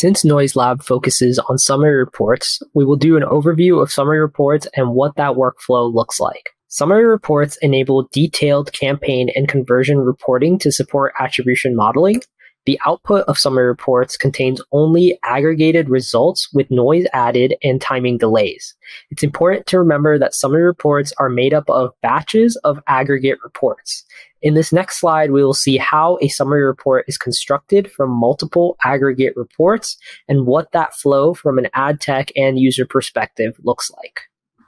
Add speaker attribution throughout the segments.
Speaker 1: Since Noise Lab focuses on summary reports, we will do an overview of summary reports and what that workflow looks like. Summary reports enable detailed campaign and conversion reporting to support attribution modeling. The output of summary reports contains only aggregated results with noise added and timing delays. It's important to remember that summary reports are made up of batches of aggregate reports. In this next slide, we will see how a summary report is constructed from multiple aggregate reports and what that flow from an ad tech and user perspective looks like.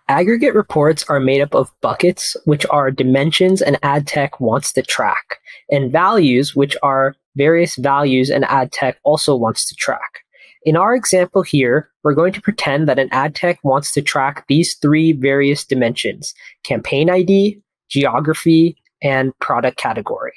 Speaker 1: Aggregate reports are made up of buckets, which are dimensions an ad tech wants to track, and values, which are various values an ad tech also wants to track. In our example here, we're going to pretend that an ad tech wants to track these three various dimensions campaign ID, geography, and product category.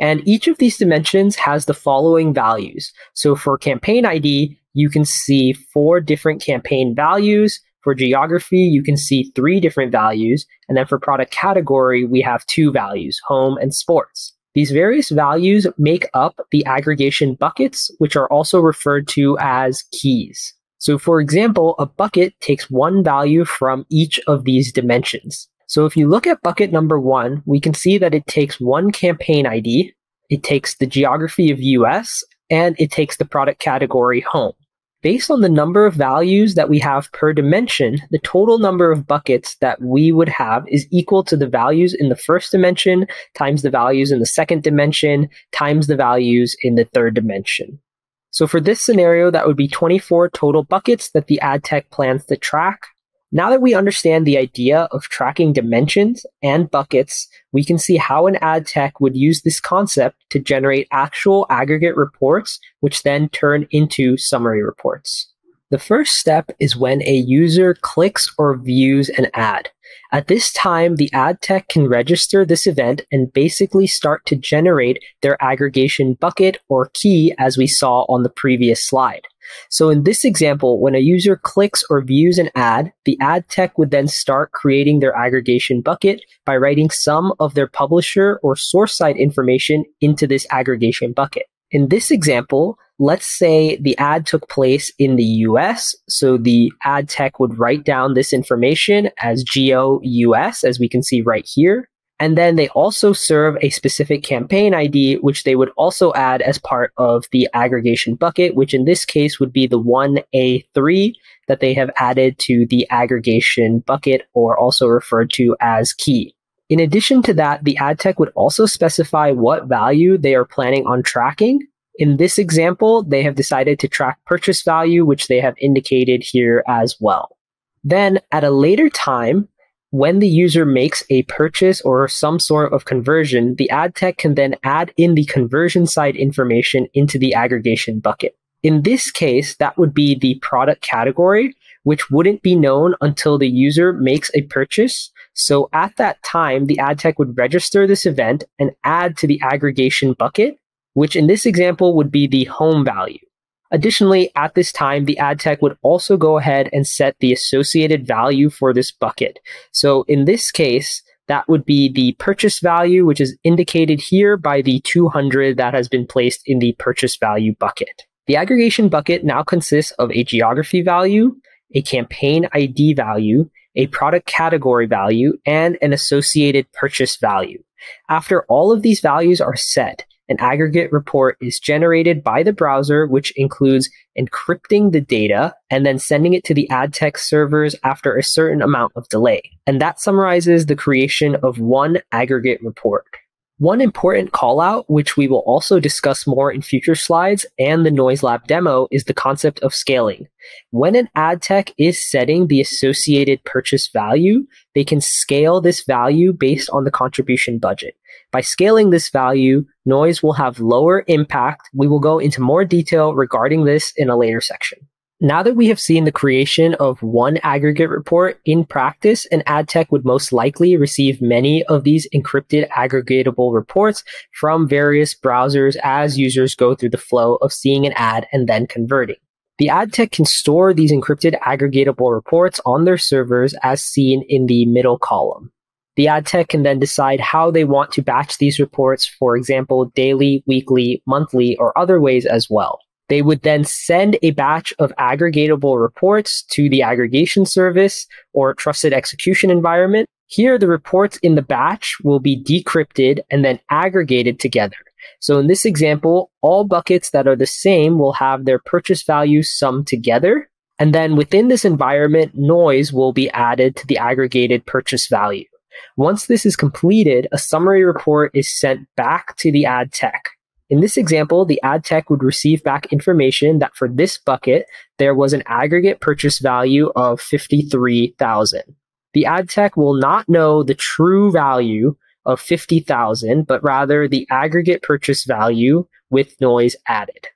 Speaker 1: And each of these dimensions has the following values. So for campaign ID, you can see four different campaign values. For geography, you can see three different values. And then for product category, we have two values, home and sports. These various values make up the aggregation buckets, which are also referred to as keys. So for example, a bucket takes one value from each of these dimensions. So if you look at bucket number one, we can see that it takes one campaign ID, it takes the geography of US, and it takes the product category home. Based on the number of values that we have per dimension, the total number of buckets that we would have is equal to the values in the first dimension times the values in the second dimension times the values in the third dimension. So for this scenario, that would be 24 total buckets that the ad tech plans to track. Now that we understand the idea of tracking dimensions and buckets, we can see how an ad tech would use this concept to generate actual aggregate reports, which then turn into summary reports. The first step is when a user clicks or views an ad. At this time, the ad tech can register this event and basically start to generate their aggregation bucket or key as we saw on the previous slide. So in this example, when a user clicks or views an ad, the ad tech would then start creating their aggregation bucket by writing some of their publisher or source site information into this aggregation bucket. In this example, let's say the ad took place in the US. So the ad tech would write down this information as geo US, as we can see right here. And then they also serve a specific campaign ID, which they would also add as part of the aggregation bucket, which in this case would be the 1A3 that they have added to the aggregation bucket or also referred to as key. In addition to that, the ad tech would also specify what value they are planning on tracking. In this example, they have decided to track purchase value, which they have indicated here as well. Then at a later time, when the user makes a purchase or some sort of conversion, the ad tech can then add in the conversion side information into the aggregation bucket. In this case, that would be the product category, which wouldn't be known until the user makes a purchase. So at that time, the ad tech would register this event and add to the aggregation bucket, which in this example would be the home value. Additionally, at this time, the ad tech would also go ahead and set the associated value for this bucket. So in this case, that would be the purchase value, which is indicated here by the 200 that has been placed in the purchase value bucket. The aggregation bucket now consists of a geography value, a campaign ID value, a product category value, and an associated purchase value. After all of these values are set, an aggregate report is generated by the browser, which includes encrypting the data and then sending it to the ad tech servers after a certain amount of delay. And that summarizes the creation of one aggregate report. One important callout, which we will also discuss more in future slides and the Noise Lab demo, is the concept of scaling. When an ad tech is setting the associated purchase value, they can scale this value based on the contribution budget. By scaling this value, noise will have lower impact. We will go into more detail regarding this in a later section. Now that we have seen the creation of one aggregate report in practice, an ad tech would most likely receive many of these encrypted aggregatable reports from various browsers as users go through the flow of seeing an ad and then converting. The ad tech can store these encrypted aggregatable reports on their servers as seen in the middle column. The ad tech can then decide how they want to batch these reports, for example, daily, weekly, monthly, or other ways as well. They would then send a batch of aggregatable reports to the aggregation service or trusted execution environment. Here, the reports in the batch will be decrypted and then aggregated together. So in this example, all buckets that are the same will have their purchase values summed together. And then within this environment, noise will be added to the aggregated purchase value. Once this is completed, a summary report is sent back to the ad tech. In this example, the ad tech would receive back information that for this bucket, there was an aggregate purchase value of 53,000. The ad tech will not know the true value of 50,000, but rather the aggregate purchase value with noise added.